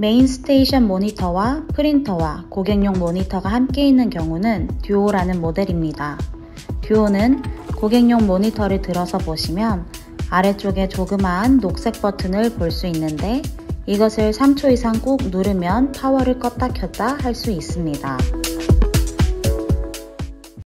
main station 모니터와 프린터와 고객용 모니터가 함께 있는 경우는 Duo라는 모델입니다. Duo는 고객용 모니터를 들어서 보시면 아래쪽에 조그마한 녹색 버튼을 볼 수 있는데 이것을 3초 이상 꾹 누르면 파워를 껐다 켰다 할 수 있습니다.